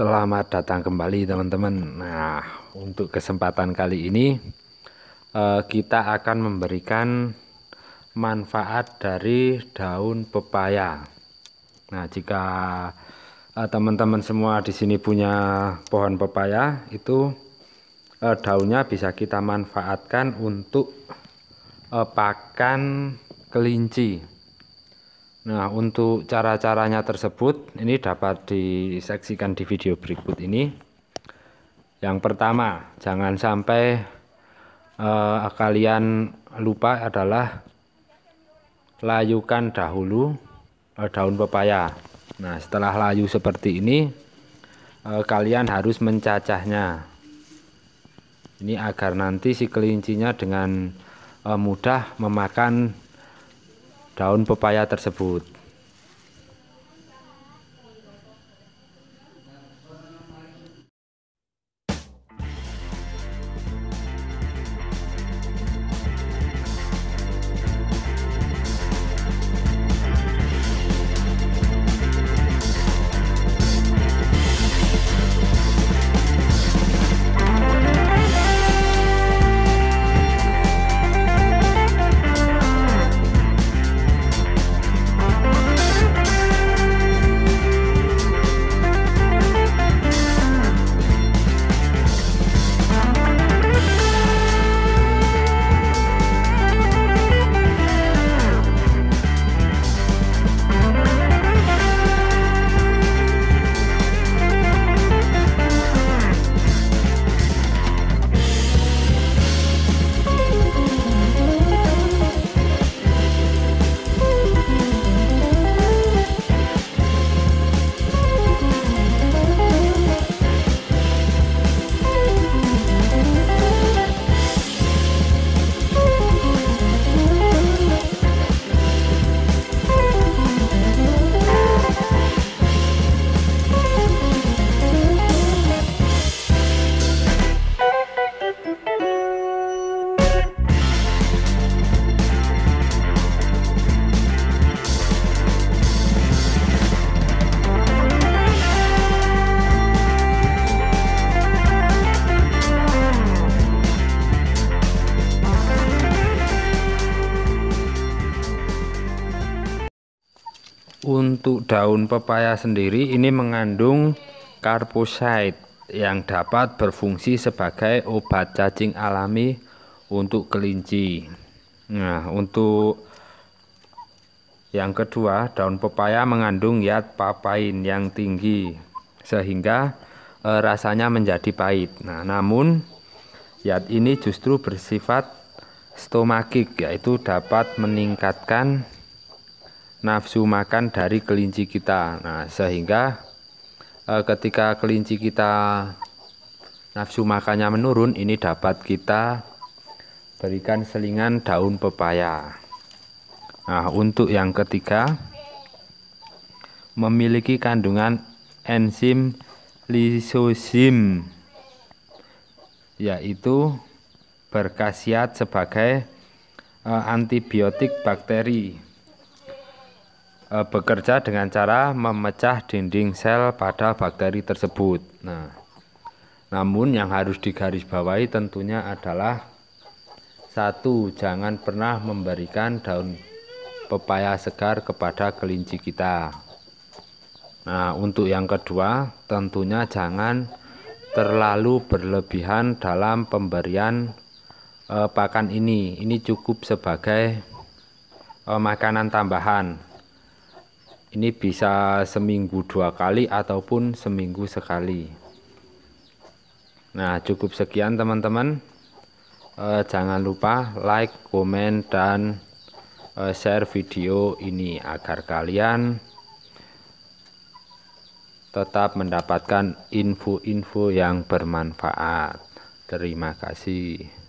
Selamat datang kembali teman-teman. Nah, untuk kesempatan kali ini eh, kita akan memberikan manfaat dari daun pepaya. Nah, jika eh, teman-teman semua di sini punya pohon pepaya, itu eh, daunnya bisa kita manfaatkan untuk pakan kelinci. Nah, untuk cara-caranya tersebut ini dapat disaksikan di video berikut ini. Yang pertama, jangan sampai uh, kalian lupa adalah layukan dahulu uh, daun pepaya. Nah, setelah layu seperti ini, uh, kalian harus mencacahnya. Ini agar nanti si kelincinya dengan mudah memakan daun pepaya tersebut. Untuk daun pepaya sendiri ini mengandung karposide yang dapat berfungsi sebagai obat cacing alami untuk kelinci. Nah, untuk yang kedua, daun pepaya mengandung yat papain yang tinggi sehingga e, rasanya menjadi pahit. Nah, namun yat ini justru bersifat stomakik yaitu dapat meningkatkan nafsu makan dari kelinci kita. Nah, sehingga e, ketika kelinci kita nafsu makannya menurun, ini dapat kita berikan selingan daun pepaya. Nah, untuk yang ketiga, memiliki kandungan enzim lisosim yaitu berkhasiat sebagai e, antibiotik bakteri bekerja dengan cara memecah dinding sel pada bakteri tersebut. Nah, namun yang harus digarisbawahi tentunya adalah satu, jangan pernah memberikan daun pepaya segar kepada kelinci kita. Nah, untuk yang kedua, tentunya jangan terlalu berlebihan dalam pemberian e, pakan ini. Ini cukup sebagai e, makanan tambahan ini bisa seminggu dua kali ataupun seminggu sekali. Nah cukup sekian teman-teman. Eh, jangan lupa like komen dan eh, share video ini agar kalian tetap mendapatkan info-info yang bermanfaat. Terima kasih